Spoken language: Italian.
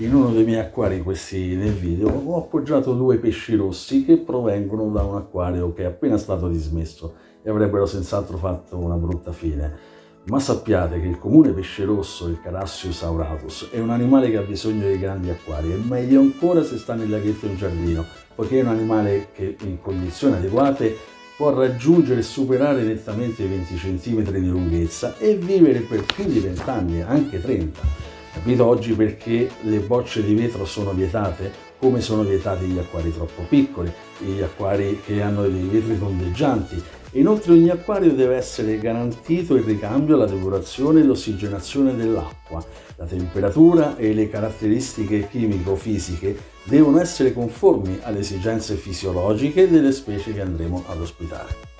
in uno dei miei acquari, questi nel video, ho appoggiato due pesci rossi che provengono da un acquario che è appena stato dismesso e avrebbero senz'altro fatto una brutta fine. Ma sappiate che il comune pesce rosso, il Carassius auratus, è un animale che ha bisogno di grandi acquari e meglio ancora se sta nel laghetto in giardino, poiché è un animale che in condizioni adeguate può raggiungere e superare nettamente i 20 cm di lunghezza e vivere per più di 20 anni, anche 30. Capito oggi perché le bocce di vetro sono vietate? Come sono vietati gli acquari troppo piccoli, gli acquari che hanno dei vetri tondeggianti. Inoltre ogni acquario deve essere garantito il ricambio, la depurazione e l'ossigenazione dell'acqua. La temperatura e le caratteristiche chimico-fisiche devono essere conformi alle esigenze fisiologiche delle specie che andremo ad ospitare.